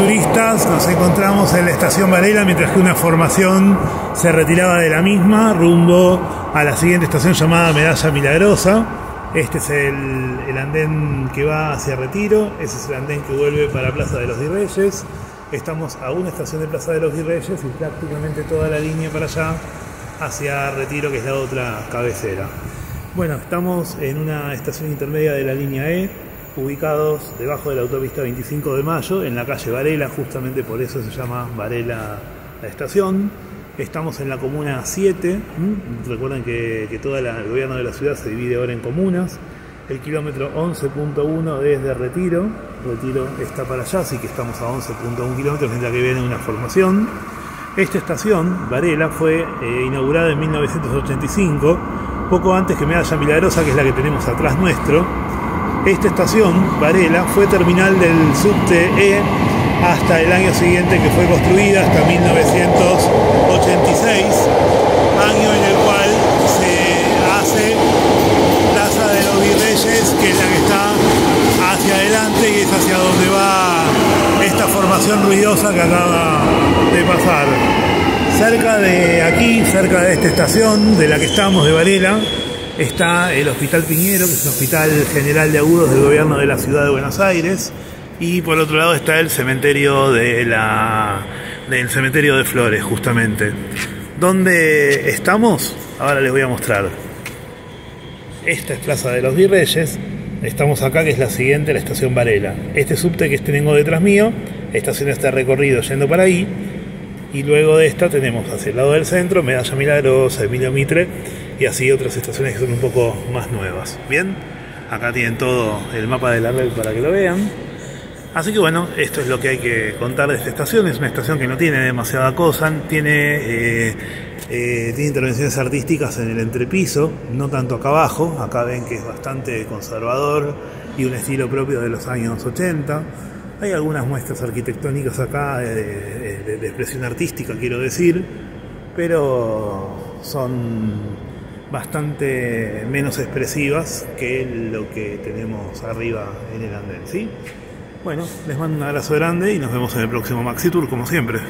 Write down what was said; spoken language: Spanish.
cicloturistas, nos encontramos en la estación Varela mientras que una formación se retiraba de la misma rumbo a la siguiente estación llamada Medalla Milagrosa. Este es el, el andén que va hacia Retiro, ese es el andén que vuelve para Plaza de los Virreyes. Estamos a una estación de Plaza de los Virreyes y prácticamente toda la línea para allá hacia Retiro, que es la otra cabecera. Bueno, estamos en una estación intermedia de la línea E, ubicados debajo de la autopista 25 de Mayo, en la calle Varela, justamente por eso se llama Varela la estación. Estamos en la comuna 7, recuerden que, que todo el gobierno de la ciudad se divide ahora en comunas. El kilómetro 11.1 desde Retiro, Retiro está para allá, así que estamos a 11.1 kilómetros, mientras que viene una formación. Esta estación, Varela, fue eh, inaugurada en 1985, poco antes que Medalla Milagrosa, que es la que tenemos atrás nuestro, esta estación, Varela, fue terminal del subte E hasta el año siguiente que fue construida, hasta 1986, año en el cual se hace Plaza de los Virreyes, que es la que está hacia adelante y es hacia donde va esta formación ruidosa que acaba de pasar. Cerca de aquí, cerca de esta estación de la que estamos, de Varela, está el Hospital Piñero, que es un hospital general de agudos del gobierno de la ciudad de Buenos Aires, y por otro lado está el cementerio de la del cementerio de Flores, justamente. ¿Dónde estamos? Ahora les voy a mostrar. Esta es Plaza de los Virreyes. Estamos acá, que es la siguiente, la estación Varela. Este subte que tengo detrás mío, estaciona este recorrido yendo para ahí. Y luego de esta tenemos hacia el lado del centro, Medalla Milagrosa, Emilio Mitre y así otras estaciones que son un poco más nuevas. Bien, acá tienen todo el mapa de la red para que lo vean. Así que bueno, esto es lo que hay que contar de esta estación. Es una estación que no tiene demasiada cosa, tiene, eh, eh, tiene intervenciones artísticas en el entrepiso, no tanto acá abajo. Acá ven que es bastante conservador y un estilo propio de los años 80. Hay algunas muestras arquitectónicas acá de, expresión artística, quiero decir, pero son bastante menos expresivas que lo que tenemos arriba en el andén, ¿sí? Bueno, les mando un abrazo grande y nos vemos en el próximo Maxi Tour, como siempre.